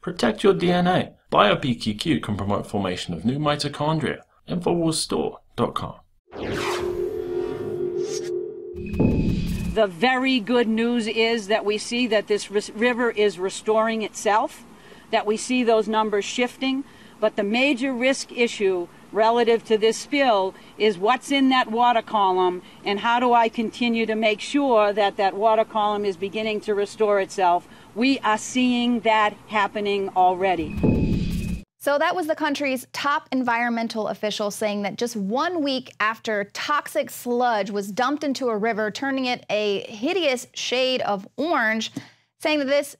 Protect your DNA. BioPQQ can promote formation of new mitochondria. Infowarsstore.com. The very good news is that we see that this river is restoring itself, that we see those numbers shifting, but the major risk issue relative to this spill is what's in that water column and how do I continue to make sure that that water column is beginning to restore itself. We are seeing that happening already. So that was the country's top environmental official saying that just one week after toxic sludge was dumped into a river, turning it a hideous shade of orange, saying that this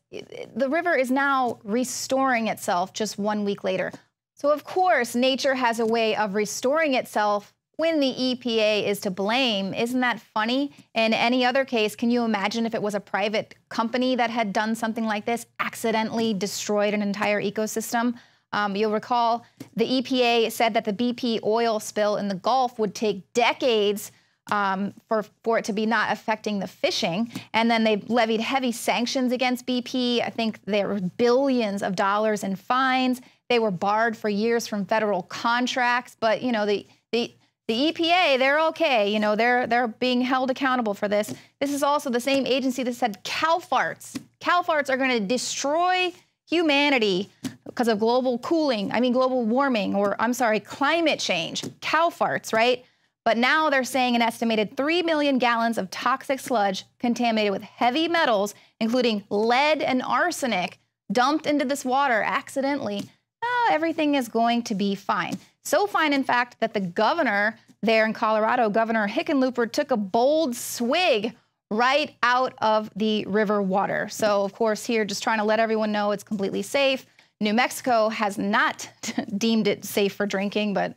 the river is now restoring itself just one week later. So, of course, nature has a way of restoring itself when the EPA is to blame. Isn't that funny? In any other case, can you imagine if it was a private company that had done something like this, accidentally destroyed an entire ecosystem? Um, you'll recall the EPA said that the BP oil spill in the Gulf would take decades um, for, for it to be not affecting the fishing. And then they levied heavy sanctions against BP. I think there were billions of dollars in fines. They were barred for years from federal contracts, but you know the the the EPA, they're okay. You know, they're they're being held accountable for this. This is also the same agency that said cow farts. Cow farts are going to destroy humanity because of global cooling. I mean, global warming, or I'm sorry, climate change. Cow farts, right? But now they're saying an estimated 3 million gallons of toxic sludge contaminated with heavy metals, including lead and arsenic, dumped into this water accidentally oh, everything is going to be fine. So fine, in fact, that the governor there in Colorado, Governor Hickenlooper, took a bold swig right out of the river water. So, of course, here just trying to let everyone know it's completely safe. New Mexico has not deemed it safe for drinking, but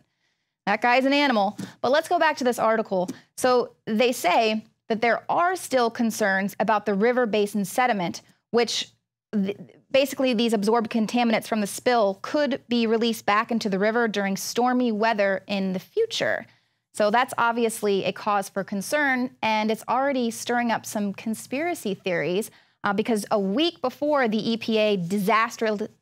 that guy's an animal. But let's go back to this article. So, they say that there are still concerns about the river basin sediment, which basically these absorbed contaminants from the spill could be released back into the river during stormy weather in the future. So that's obviously a cause for concern, and it's already stirring up some conspiracy theories uh, because a week before the EPA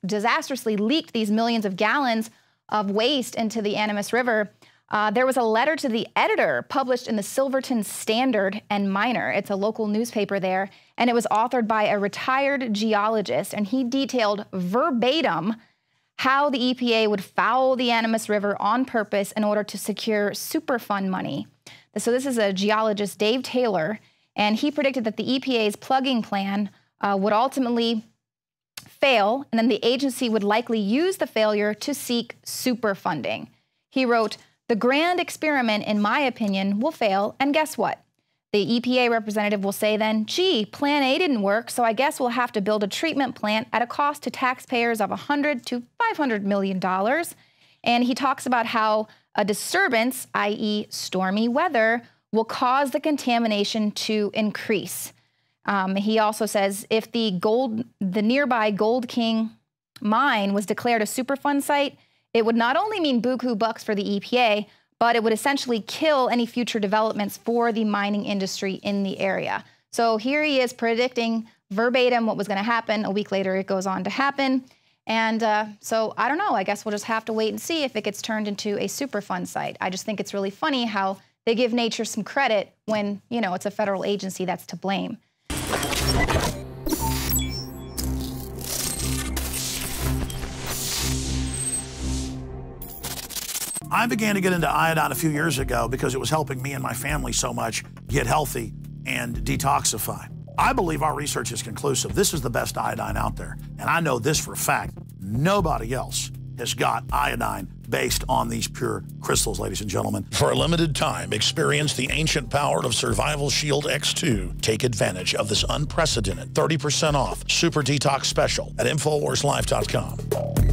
disastrously leaked these millions of gallons of waste into the Animas River, uh, there was a letter to the editor published in the Silverton Standard and Miner. It's a local newspaper there, and it was authored by a retired geologist, and he detailed verbatim how the EPA would foul the Animas River on purpose in order to secure Superfund money. So this is a geologist, Dave Taylor, and he predicted that the EPA's plugging plan uh, would ultimately fail, and then the agency would likely use the failure to seek super funding. He wrote, the grand experiment, in my opinion, will fail, and guess what? The EPA representative will say then, gee, Plan A didn't work, so I guess we'll have to build a treatment plant at a cost to taxpayers of 100 to 500 million dollars. And he talks about how a disturbance, i.e., stormy weather, will cause the contamination to increase. Um, he also says if the gold, the nearby Gold King mine was declared a Superfund site, it would not only mean buku bucks for the EPA, but it would essentially kill any future developments for the mining industry in the area. So here he is predicting verbatim what was going to happen. A week later, it goes on to happen. And uh, so I don't know. I guess we'll just have to wait and see if it gets turned into a Superfund site. I just think it's really funny how they give nature some credit when, you know, it's a federal agency that's to blame. I began to get into iodine a few years ago because it was helping me and my family so much get healthy and detoxify. I believe our research is conclusive. This is the best iodine out there. And I know this for a fact. Nobody else has got iodine based on these pure crystals, ladies and gentlemen. For a limited time, experience the ancient power of Survival Shield X2. Take advantage of this unprecedented 30% off Super Detox Special at InfoWarsLife.com.